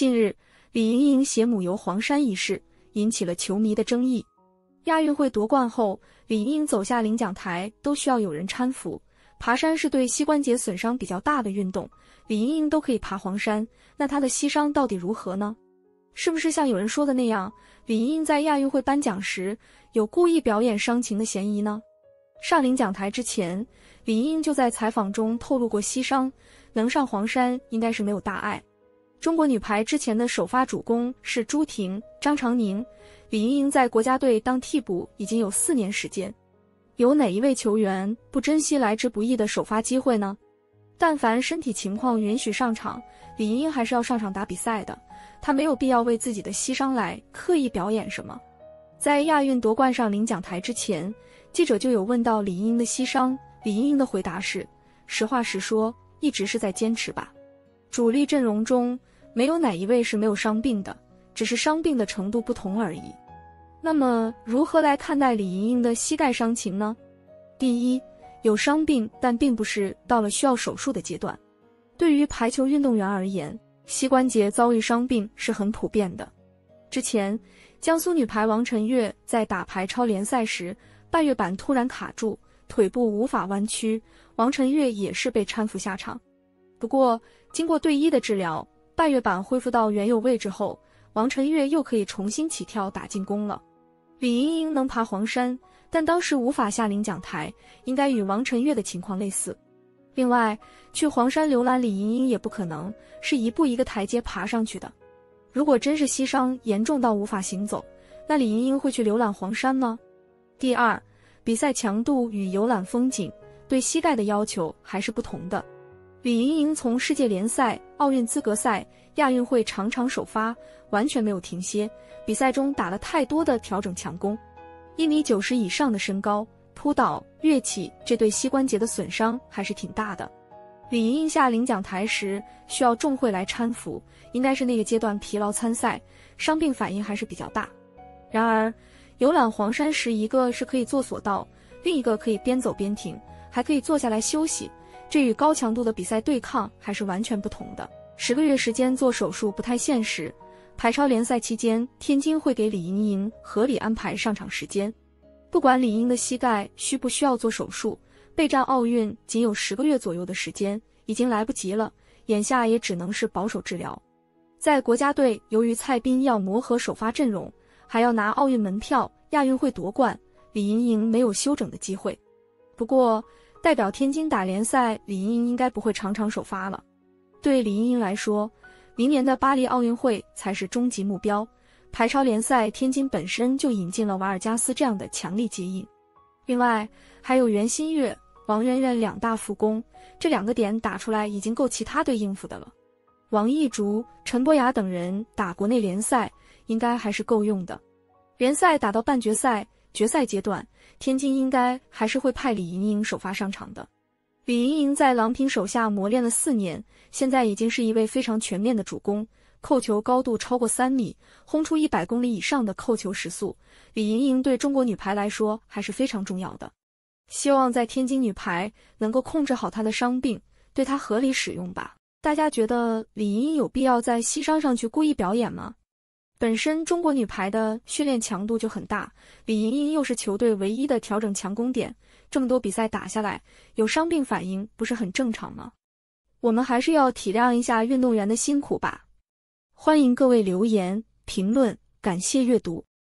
近日，李盈莹携母游黄山一事引起了球迷的争议。亚运会夺冠后，李盈莹走下领奖台都需要有人搀扶。爬山是对膝关节损伤比较大的运动，李盈莹都可以爬黄山，那她的膝伤到底如何呢？是不是像有人说的那样，李盈莹在亚运会颁奖时有故意表演伤情的嫌疑呢？上领奖台之前，李盈莹就在采访中透露过膝伤，能上黄山应该是没有大碍。中国女排之前的首发主攻是朱婷、张常宁，李盈莹在国家队当替补已经有四年时间，有哪一位球员不珍惜来之不易的首发机会呢？但凡身体情况允许上场，李盈莹还是要上场打比赛的，她没有必要为自己的膝伤来刻意表演什么。在亚运夺冠上领奖台之前，记者就有问到李盈莹的膝伤，李盈莹的回答是：实话实说，一直是在坚持吧。主力阵容中。没有哪一位是没有伤病的，只是伤病的程度不同而已。那么，如何来看待李盈莹的膝盖伤情呢？第一，有伤病，但并不是到了需要手术的阶段。对于排球运动员而言，膝关节遭遇伤病是很普遍的。之前，江苏女排王晨月在打排超联赛时，半月板突然卡住，腿部无法弯曲，王晨月也是被搀扶下场。不过，经过队医的治疗。半月板恢复到原有位置后，王晨月又可以重新起跳打进攻了。李盈莹能爬黄山，但当时无法下领奖台，应该与王晨月的情况类似。另外，去黄山浏览李盈莹也不可能是一步一个台阶爬上去的。如果真是膝伤严重到无法行走，那李盈莹会去浏览黄山吗？第二，比赛强度与游览风景对膝盖的要求还是不同的。李盈莹从世界联赛、奥运资格赛、亚运会场场首发，完全没有停歇。比赛中打了太多的调整强攻，一米九十以上的身高，扑倒跃起，这对膝关节的损伤还是挺大的。李盈莹下领奖台时需要众会来搀扶，应该是那个阶段疲劳参赛，伤病反应还是比较大。然而，游览黄山时，一个是可以坐索道，另一个可以边走边停，还可以坐下来休息。这与高强度的比赛对抗还是完全不同的。十个月时间做手术不太现实。排超联赛期间，天津会给李盈莹合理安排上场时间。不管李盈的膝盖需不需要做手术，备战奥运仅有十个月左右的时间，已经来不及了。眼下也只能是保守治疗。在国家队，由于蔡斌要磨合首发阵容，还要拿奥运门票、亚运会夺冠，李盈莹没有休整的机会。不过，代表天津打联赛，李盈莹应该不会场场首发了。对李盈莹来说，明年的巴黎奥运会才是终极目标。排超联赛，天津本身就引进了瓦尔加斯这样的强力接应，另外还有袁心玥、王媛媛两大副攻，这两个点打出来已经够其他队应付的了。王艺竹、陈柏雅等人打国内联赛，应该还是够用的。联赛打到半决赛。决赛阶段，天津应该还是会派李盈莹首发上场的。李盈莹在郎平手下磨练了四年，现在已经是一位非常全面的主攻，扣球高度超过三米，轰出一百公里以上的扣球时速。李盈莹对中国女排来说还是非常重要的。希望在天津女排能够控制好她的伤病，对她合理使用吧。大家觉得李盈莹有必要在膝伤上去故意表演吗？本身中国女排的训练强度就很大，李盈莹又是球队唯一的调整强攻点，这么多比赛打下来，有伤病反应不是很正常吗？我们还是要体谅一下运动员的辛苦吧。欢迎各位留言评论，感谢阅读。